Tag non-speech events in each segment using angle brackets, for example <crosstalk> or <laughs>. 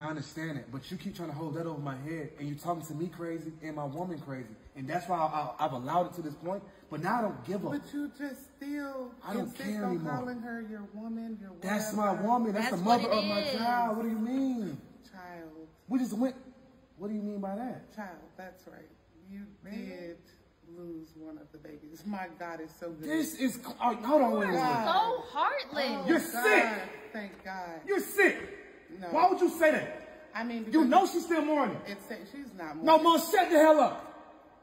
I understand it, but you keep trying to hold that over my head, and you're talking to me crazy and my woman crazy, and that's why I, have allowed it to this point. But now I don't give up. But you just still I don't insist care on anymore. calling her your woman, your That's whatever. my woman. That's, That's the mother of it my is. child. What do you mean? child. We just went. What do you mean by that? Child, that's right. You did lose one of the babies. My God, it's so good. This is. Oh, hold on, wait, wait, wait. So heartless. Oh, you're God, sick. Thank God. You're sick. No. Why would you say that? I mean, You know she's still mourning. it's she's not. Mourning. No, mourning. mom, shut the hell up.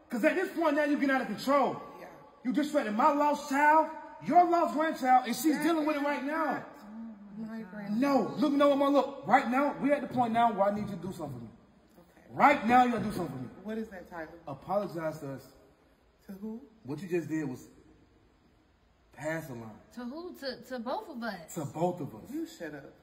Because at this point now, you're getting out of control. Yeah. You disrespecting my lost child, your lost grandchild, and she's dealing with it right now. My grand. No, look, no, mama, look. Right now, we're at the point now where I need you to do something for me. Okay. Right now, you gotta do something for me. What is that title? Apologize to us. To who? What you just did was pass the line To who? To, to both of us. to both of us. You shut up.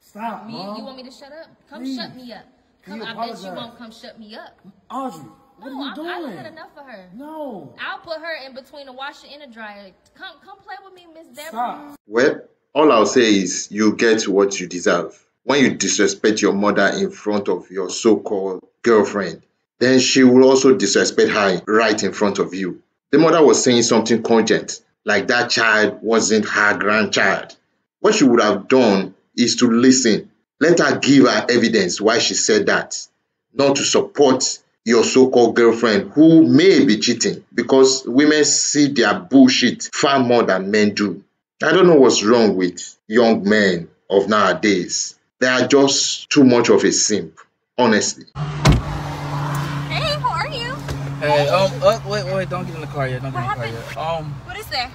Stop, Me, mom. you want me to shut up? Come Please. shut me up. Come, I bet you won't come shut me up. Audrey, what no, are you I, doing? I had enough of her. No. I'll put her in between a washer and a dryer. Come, come play with me, Miss Deborah. Stop. Well, all I'll say is you get what you deserve. When you disrespect your mother in front of your so-called girlfriend, then she will also disrespect her right in front of you. The mother was saying something cogent, like that child wasn't her grandchild. What she would have done is to listen. Let her give her evidence why she said that, not to support your so-called girlfriend who may be cheating because women see their bullshit far more than men do. I don't know what's wrong with young men of nowadays. They are just too much of a simp, honestly. Hey, how are you? Hey, um, uh, wait, wait, don't get in the car yet. Don't get What in the car yet. Um, What is there?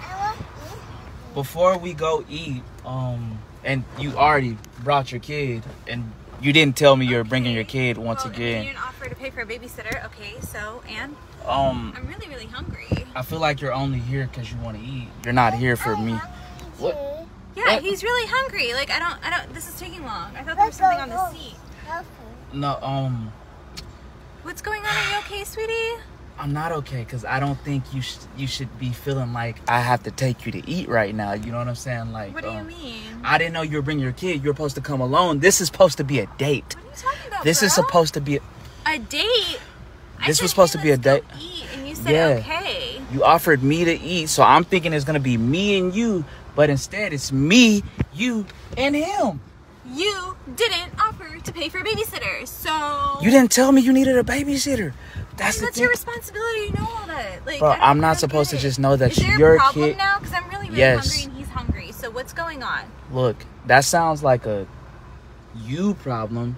before we go eat, um, and you already brought your kid, and you didn't tell me you're bringing your kid once well, You again. didn't offer to pay for a babysitter. Okay, so, and Um, I'm really, really hungry. I feel like you're only here because you want to eat. You're not here for me. What? Yeah, What? he's really hungry. Like, I don't, I don't, this is taking long. I thought there was something on the seat. No, um, What's going on? Are you okay, sweetie? I'm not okay because I don't think you sh- you should be feeling like I have to take you to eat right now. You know what I'm saying? Like, What do you um, mean? I didn't know you were bringing your kid. You're supposed to come alone. This is supposed to be a date. What are you talking about, This is supposed to be. A date? I This said, was supposed "Hey, to be a date." Eat, and you said, Yeah. okay. You offered me to eat, so I'm thinking it's gonna be me and you, but instead it's me, you, and him. You didn't offer to pay for a babysitter, so. You didn't tell me you needed a babysitter. That's And that's your responsibility. You know all that. Like, Bro, I'm not supposed to just know that Is there your a problem kid- now? Because I'm really, really Yes. hungry and he's hungry. So what's going on? Look, that sounds like a you problem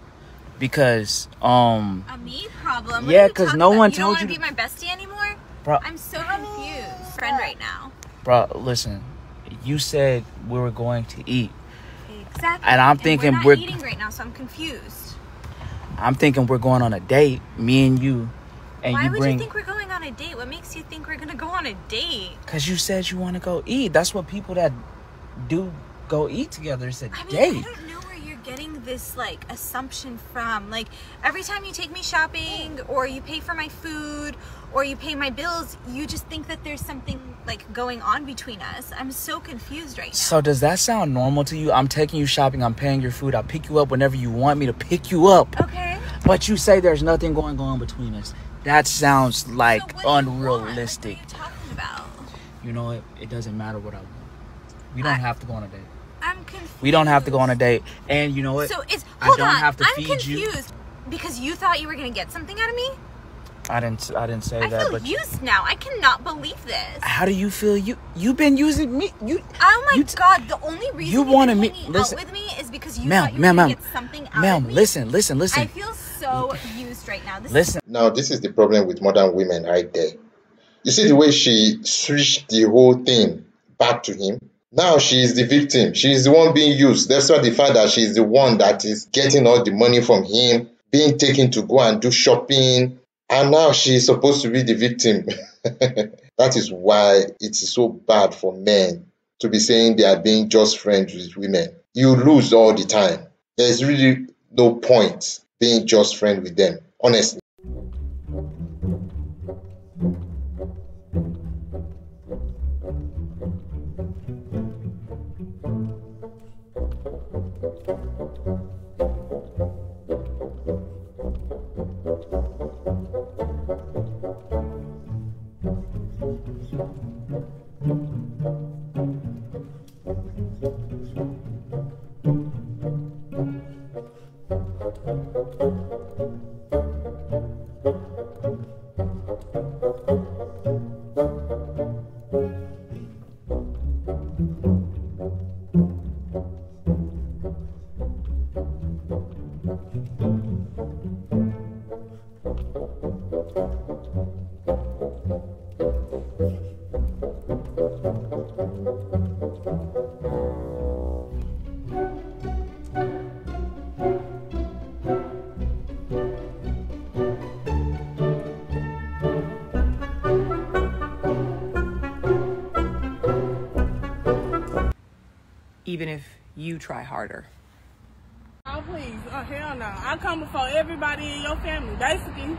because um A me problem? What Yeah, are you 'cause talking no about? one you don't told wanna be my bestie anymore. bro I'm so confused, friend, right now. bro listen, you said we were going to eat. Exactly. And I'm we're thinking not we're- eating right now, so I'm confused. I'm thinking we're going on a date, me and you, and Why you would bring you think we're going on a date? What makes you think we're gonna go on a date? cuz you said you want to go eat. That's what people that do go eat together is a I mean, date. I don't know where you're getting this like assumption from. Like every time you take me shopping or you pay for my food or you pay my bills, you just think that there's something like going on between us. I'm so confused right now. So does that sound normal to you? I'm taking you shopping, I'm paying your food, I'll pick you up whenever you want me to pick you up. okay. But you say there's nothing going on between us. That sounds like So what do you want? unrealistic. What are you talking about? You know what? It doesn't matter what I want. We don't I- have to go on a date. I'm confused. We don't have to go on a date. And you know what? So it's I hold don't on. have to I'm feed you. confused because you thought you were gonna get something out of me. I didn't. I didn't say I that. feel But used now. I cannot believe this. how do you feel? You you've been using me. You. Oh my you god! The only reason you you wanted me- listen. out with me is because you Ma'am, thought you ma'am, ma'am. get something out Ma'am, of me. Ma'am, listen, listen, listen, I feel so used right now. This listen. Now, this is the problem with modern women right there. You see the way she switched the whole thing back to him? Now she is the victim. She is the one being used. That's why the fact that she is the one that is getting all the money from him, being taken to go and do shopping, and now she is supposed to be the victim. <laughs> that is why it is so bad for men to be saying they are being just friends with women. You lose all the time. There's really no point being just friends with them, honestly. Even if you try harder. Oh, please. Oh, hell no. I come before everybody in your family, basically.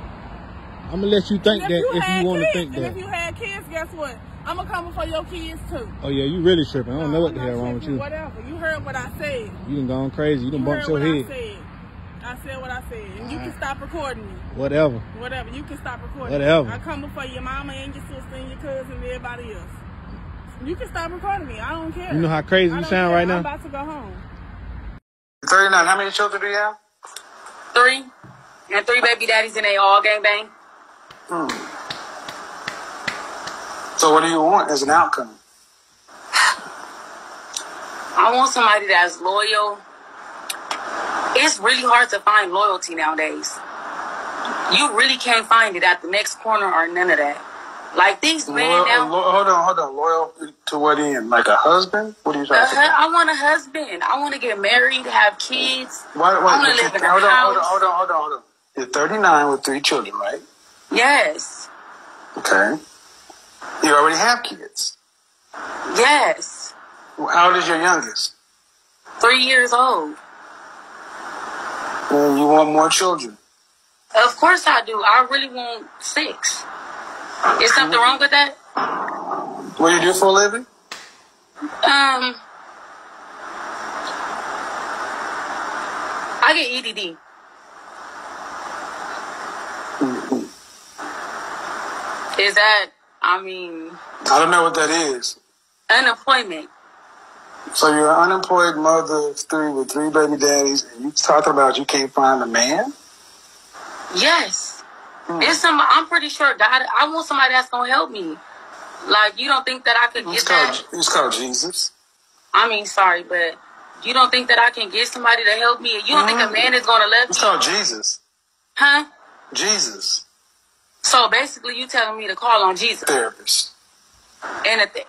I'm gonna let you think And that if you want to kids, think and that. if you had kids, guess what? I'm gonna come before your kids too. Oh yeah, you really tripping. I don't know what I'm the not hell wrong with you. Whatever. You heard what I said. You done gone crazy. You done You bumped heard your what head. I said. I said what I said. And you can stop recording me. Whatever. Whatever. You can stop recording me. Whatever. me. I come before your mama and your sister and your cousin and everybody else. You can stop recording me. I don't care. You know how crazy I you sound care. right now. I'm about to go home. 39. How many children do you have? Three. And three baby daddies and they all gang bang. Hmm. So what do you want as an outcome? I want somebody that's loyal. It's really hard to find loyalty nowadays. You really can't find it at the next corner or none of that. Like these men Loyal, now. lo- hold on, hold on. Loyal to what end? Like a husband? What are you talking hu- about? I want a husband. I want to get married, have kids. Why, I want to live in a hold on, hold on, hold on, hold on, hold on. You're 39 with three children, right? Yes. Okay. You already have kids. Yes. How old is your youngest? Three years old. And you want more children. Of course I do. I really want six. Is something wrong with that? What do you do for a living? Um, I get EDD. Is that? I mean, I don't know what that is. unemployment. So you're an unemployed mother of three with three baby daddies, and you talking about you can't find a man? Yes. Hmm. It's some. I'm pretty sure God. I want somebody that's gonna help me. Like you don't think that I could get It's that? called, it's called Jesus. I mean, sorry, but you don't think that I can get somebody to help me? You don't think mm-hmm. a man is gonna love It's me? called Jesus. Huh? Jesus. So basically, you telling me to call on Jesus Therapist. and a th-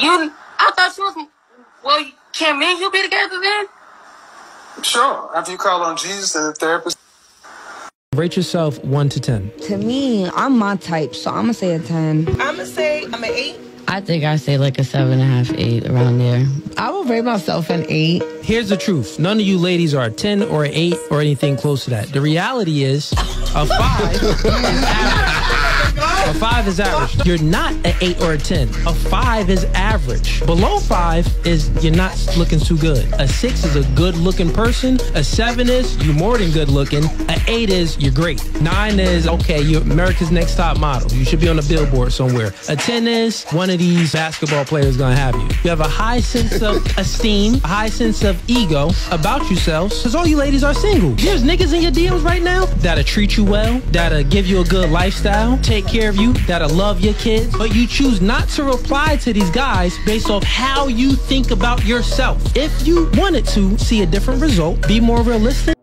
you. I thought you was. Well, can me and you be together then? Sure. After you call on Jesus and the therapist. Rate yourself 1 to 10. To me, I'm my type, so I'm gonna say a 10. I'm gonna say I'm an eight. I think I say like a seven and a half, eight around there. I would rate myself an 8. Here's the truth. None of you ladies are a 10 or an 8 or anything close to that. The reality is a 5 is <laughs> average. A 5 is average. You're not an 8 or a 10. A 5 is average. Below 5 is you're not looking too good. A 6 is a good looking person. A 7 is you're more than good looking. An 8 is you're great. 9 is okay, you're America's next top model. You should be on a billboard somewhere. A 10 is one of these basketball players gonna have you. You have a high sense of <laughs> esteem, a high sense of ego about yourselves, because all you ladies are single. There's niggas in your DMs right now that'll treat you well, that'll give you a good lifestyle, take care of you, that'll love your kids, but you choose not to reply to these guys based off how you think about yourself. If you wanted to see a different result, be more realistic,